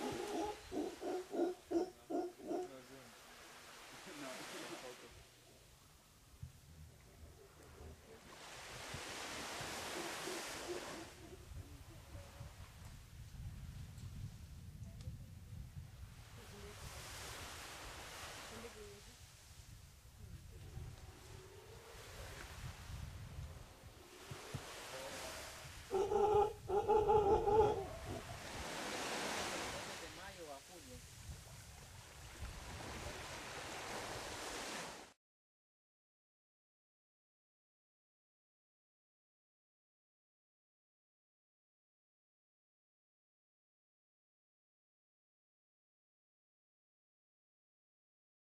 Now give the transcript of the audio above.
Oh, oh, oh.